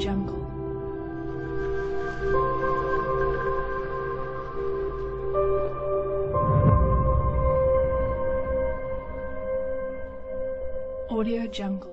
Jungle. Audio Jungle.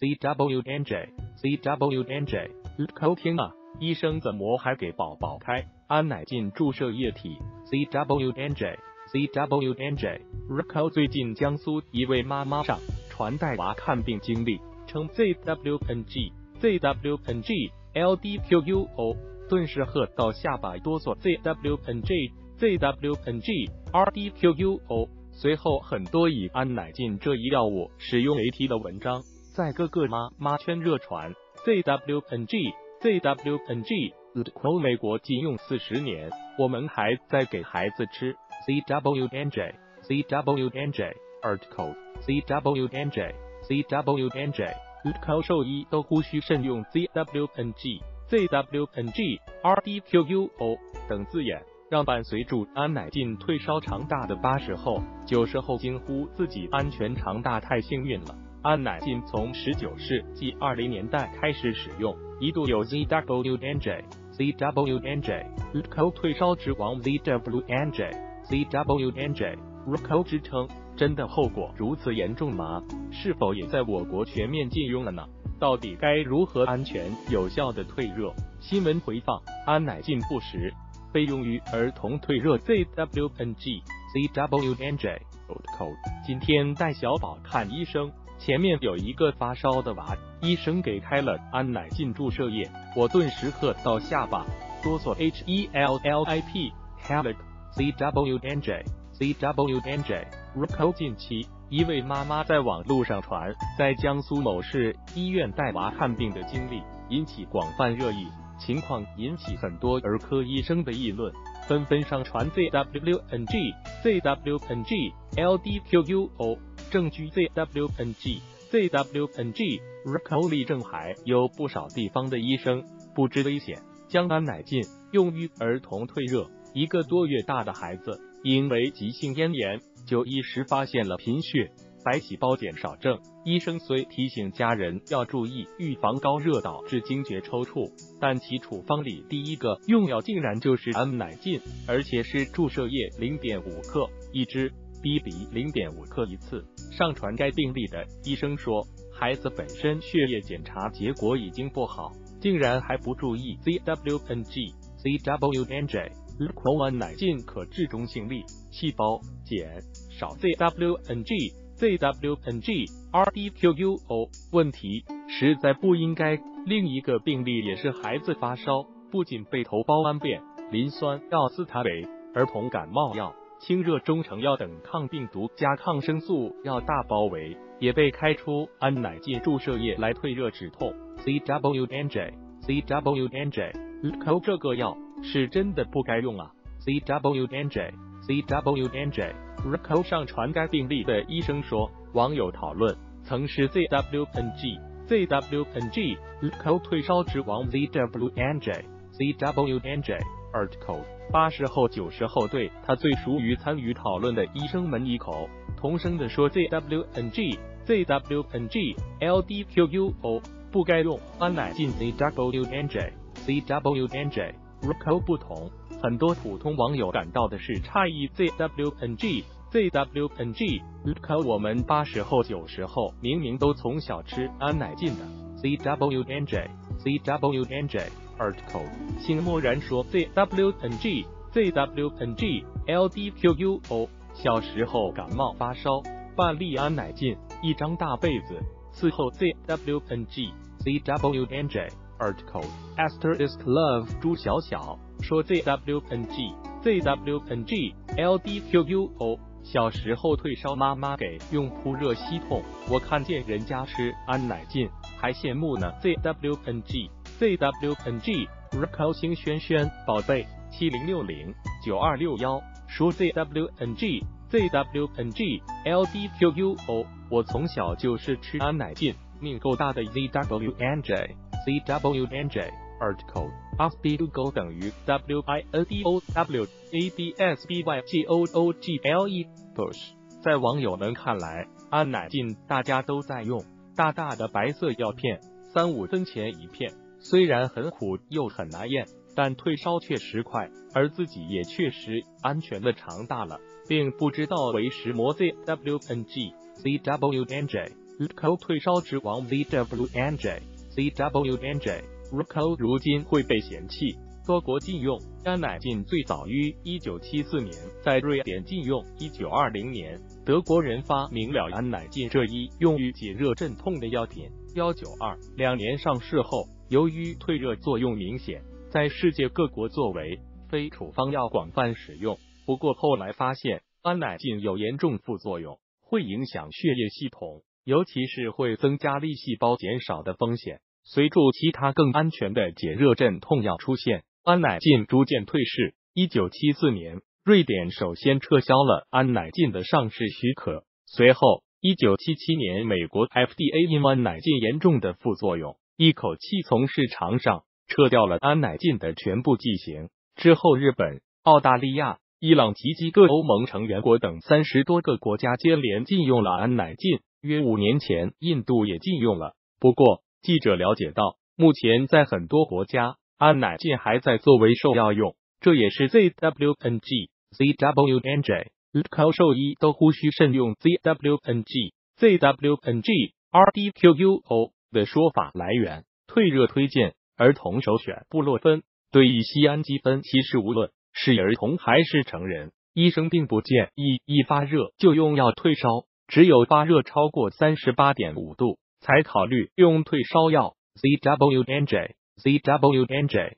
CWNJ CWNJ，偷听啊！医生怎么还给宝宝开安乃近注射液体？CWNJ CWNJ，Rico 最近江苏一位妈妈上传带娃看病经历，称 ZWNG ZWNG LDQUO，顿时喝到下巴哆嗦。ZWNG ZWNG RDQUO，随后很多以安乃近这一药物使用为题的文章在各个妈妈圈热传。ZWNG ZWNG，美国禁用四十年，我们还在给孩子吃。CWNJ CWNJ article CWNJ CWNJ，Lico 兽医都呼吁慎用 ZWNG ZWNG RDQUO 等字眼，让伴随住安乃近退烧长大的八十后、九十后惊呼自己安全长大太幸运了。安乃近从十九世纪二零年代开始使用，一度有 ZWNG ZWNJ Ruco 退烧之王 ZWNG ZWNG Ruco 之称，真的后果如此严重吗？是否也在我国全面禁用了呢？到底该如何安全有效的退热？新闻回放：安乃近不实被用于儿童退热 ZWNG ZWNJ Ruco 今天带小宝看医生。前面有一个发烧的娃，医生给开了安乃近注射液，我顿时喝到下巴哆嗦。H E L L I P Helic Z W N J W N J C W N J Rico 近期一位妈妈在网络上传在江苏某市医院带娃看病的经历，引起广泛热议，情况引起很多儿科医生的议论，纷纷上传 Z W N G Z W N G L D Q U O。证据 ZWNG ZWNG Rico 立正海有不少地方的医生不知危险，将安乃近用于儿童退热。一个多月大的孩子因为急性咽炎，就一时发现了贫血、白细胞减少症。医生虽提醒家人要注意预防高热导致惊厥抽搐，但其处方里第一个用药竟然就是安乃近，而且是注射液零点五克一支。BB 零点五克一次。上传该病例的医生说，孩子本身血液检查结果已经不好，竟然还不注意 ZWNG ZWNJ。口安乃近可治中性粒细胞减少 ZWNG ZWNG RDQUO。问题实在不应该。另一个病例也是孩子发烧，不仅被头孢氨苄、磷酸奥司他韦儿童感冒药。清热中成药等抗病毒加抗生素药大包围，也被开出安乃近注射液来退热止痛。CWNJ CWNJ，口这个药是真的不该用啊 CWNJ CWNJ Rico 上传该病例的医生说，网友讨论曾是 ZWNG Z W N G，Reco 退烧之王 ZWNJ ZWNJ article。八十后、九十后对他最熟于参与讨论的医生们异口同声的说：“ZWNG ZWNG LDQUO 不该用。”安乃近 ZWNJ ZWNJ Rico 不同，很多普通网友感到的是诧异。ZWNG ZWNG Rico 我们八十后、九十后明明都从小吃安乃近的 ZWNJ ZWNJ。article，请默然说 ZWNG ZWNG LDQUO。小时候感冒发烧，半粒安乃近，一张大被子，伺候 ZWNG ZWNJ article。Asterisk love 朱小小说 ZWNG ZWNG LDQUO。小时候退烧，妈妈给用扑热息痛，我看见人家吃安乃近，还羡慕呢 ZWNG。ZWNG Rico 星轩轩宝贝七零六零九二六幺说 ZWNG ZWNG LDQUO 我从小就是吃安乃近，命够大的 ZWNJ ZWNJ article Asbigo 等于 W I N D O W A B S B Y G O O G L E push 在网友们看来，安乃近大家都在用，大大的白色药片。三五分钱一片，虽然很苦又很难咽，但退烧确实快，而自己也确实安全的长大了，并不知道为什么 ZWNG ZWNJ Ruco 退烧之王 ZWNJ ZWNJ Ruco 如今会被嫌弃。多国禁用安乃近最早于一九七四年在瑞典禁用，一九二零年德国人发明了安乃近这一用于解热镇痛的药品。幺九二两年上市后，由于退热作用明显，在世界各国作为非处方药广泛使用。不过后来发现安乃近有严重副作用，会影响血液系统，尤其是会增加粒细胞减少的风险。随着其他更安全的解热镇痛药出现。安乃近逐渐退市。一九七四年，瑞典首先撤销了安乃近的上市许可。随后，一九七七年，美国 FDA 因安乃近严重的副作用，一口气从市场上撤掉了安乃近的全部剂型。之后，日本、澳大利亚、伊朗及几个欧盟成员国等三十多个国家接连禁用了安乃近。约五年前，印度也禁用了。不过，记者了解到，目前在很多国家。安乃近还在作为兽药用，这也是 ZWNG、ZWNJ、LCO 兽医都呼吁慎用 ZWNG、ZWNG、RDQUO 的说法来源。退热推荐儿童首选布洛芬。对乙酰氨基酚，其实无论是儿童还是成人，医生并不建议一发热就用药退烧，只有发热超过三十八点五度才考虑用退烧药 ZWNJ。ZWNJ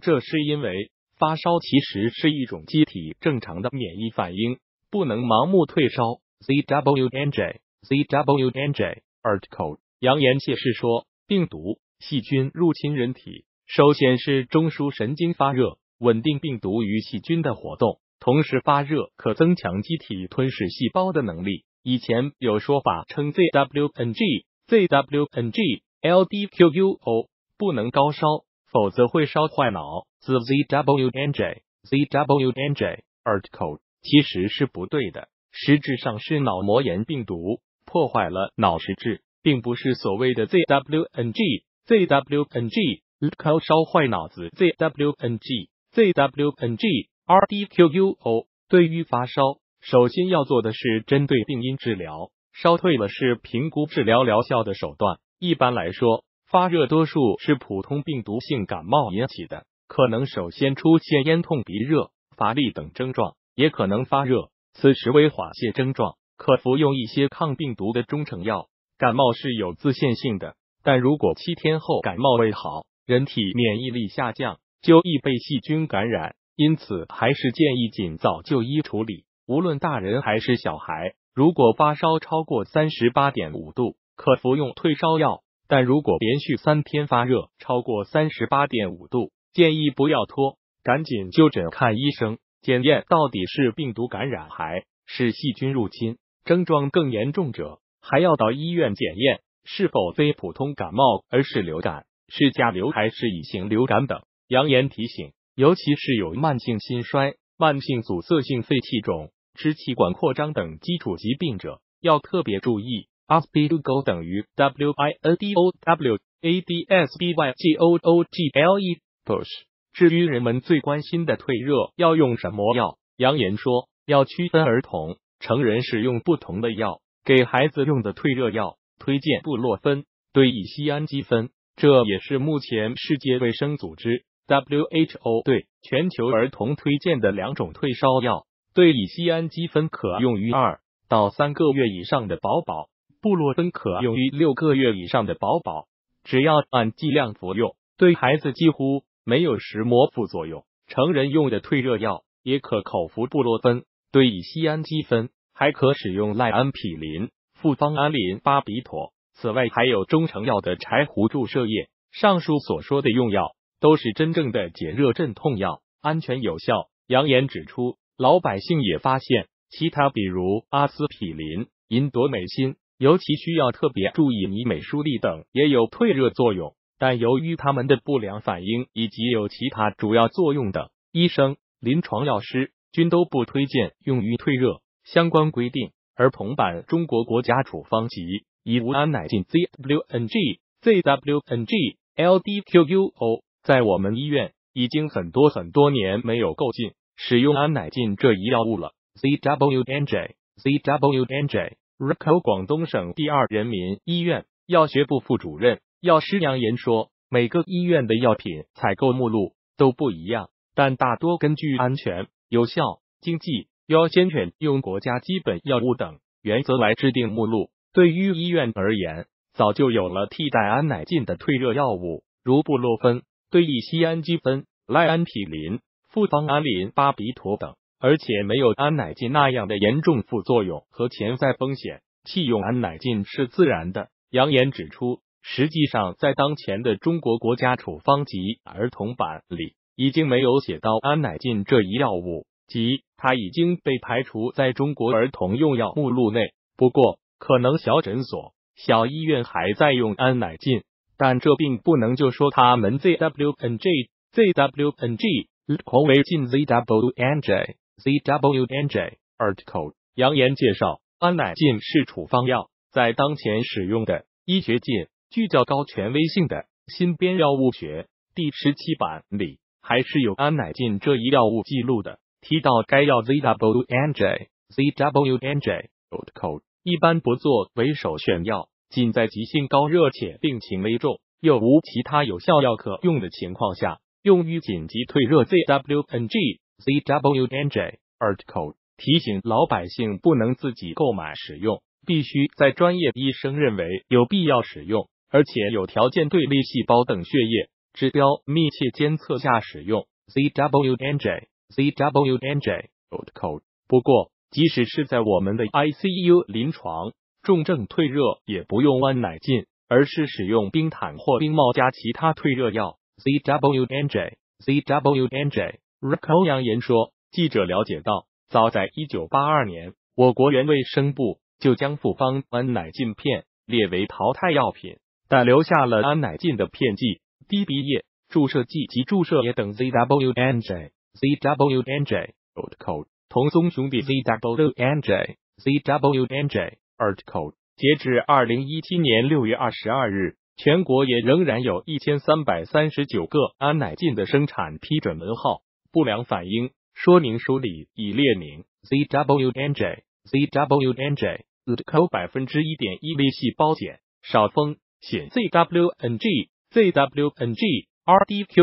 这是因为发烧其实是一种机体正常的免疫反应，不能盲目退烧。ZWNJ ZWNJ article 扬言解释说，病毒细菌入侵人体，首先是中枢神经发热，稳定病毒与细菌的活动，同时发热可增强机体吞噬细胞的能力。以前有说法称 ZWNG ZWNG LDQUO。不能高烧，否则会烧坏脑。自 ZWNJ ZWNJ article 其实是不对的，实质上是脑膜炎病毒破坏了脑实质，并不是所谓的 ZWNG ZWNG LCO 烧坏脑子。ZWNG ZWNG RDQUO 对于发烧，首先要做的是针对病因治疗，烧退了是评估治疗疗效的手段。一般来说。发热多数是普通病毒性感冒引起的，可能首先出现咽痛、鼻热、乏力等症状，也可能发热，此时为缓解症状，可服用一些抗病毒的中成药。感冒是有自限性的，但如果七天后感冒未好，人体免疫力下降，就易被细菌感染，因此还是建议尽早就医处理。无论大人还是小孩，如果发烧超过三十八点五度，可服用退烧药。但如果连续三天发热超过三十八点五度，建议不要拖，赶紧就诊看医生，检验到底是病毒感染还是细菌入侵。症状更严重者，还要到医院检验是否非普通感冒，而是流感，是甲流还是乙型流感等。扬言提醒，尤其是有慢性心衰、慢性阻塞性肺气肿、支气管扩张等基础疾病者，要特别注意。Aspidugo 等于 W I N D O W A D S B Y G O O G L E push。至于人们最关心的退热要用什么药，扬言说要区分儿童、成人使用不同的药。给孩子用的退热药推荐布洛芬、对乙酰氨基酚，这也是目前世界卫生组织 WHO 对全球儿童推荐的两种退烧药。对乙酰氨基酚可用于二到三个月以上的宝宝。布洛芬可用于六个月以上的宝宝，只要按剂量服用，对孩子几乎没有食膜副作用。成人用的退热药也可口服布洛芬，对乙酰氨基酚还可使用赖氨匹林、复方氨林巴比妥。此外，还有中成药的柴胡注射液。上述所说的用药都是真正的解热镇痛药，安全有效。扬言指出，老百姓也发现其他，比如阿司匹林、银朵美辛。尤其需要特别注意，尼美舒利等也有退热作用，但由于它们的不良反应以及有其他主要作用等，医生、临床药师均都不推荐用于退热。相关规定，儿童版中国国家处方集以无安乃近 ZWNG ZWNG、LDQUO，在我们医院已经很多很多年没有购进使用安乃近这一药物了。ZWNJ、ZWNJ。RICO 广东省第二人民医院药学部副主任药师杨言说，每个医院的药品采购目录都不一样，但大多根据安全、有效、经济、优先选用国家基本药物等原则来制定目录。对于医院而言，早就有了替代安乃近的退热药物，如布洛芬、对乙酰氨基酚、赖安匹林、复方安林巴比妥等，而且没有安乃近那样的严重副作用和潜在风险。弃用安乃近是自然的。扬言指出，实际上在当前的中国国家处方及儿童版里，已经没有写到安乃近这一药物，即它已经被排除在中国儿童用药目录内。不过，可能小诊所。小医院还在用安乃近，但这并不能就说他们 ZWNG ZWNG 同为近 ZWNJ ZWNJ article。扬言介绍，安乃近是处方药，在当前使用的医学界具较高权威性的新编药物学第十七版里，还是有安乃近这一药物记录的。提到该药 ZWNJ ZWNJ article。一般不作为首选药，仅在急性高热且病情危重又无其他有效药可用的情况下，用于紧急退热。ZWNG ZWNJ article 提醒老百姓不能自己购买使用，必须在专业医生认为有必要使用，而且有条件对粒细胞等血液指标密切监测下使用。ZWNJ ZWNJ article 不过。即使是在我们的 ICU 临床重症退热，也不用安乃近，而是使用冰毯或冰帽加其他退热药。ZWNJ ZWNJ Rico 扬言说，记者了解到，早在一九八二年，我国原卫生部就将复方安乃近片列为淘汰药品，但留下了安乃近的片剂、滴鼻液、注射剂及注射液等。ZWNJ ZWNJ Code 同宗兄弟 ZWNJ ZWNJ article，截至二零一七年六月二十二日，全国也仍然有一千三百三十九个安乃近的生产批准文号，不良反应。说明书里已列明。ZWNJ ZWNJ ZCO 百分之一点一微细胞碱。少风险 ZWNG ZWNG RDQ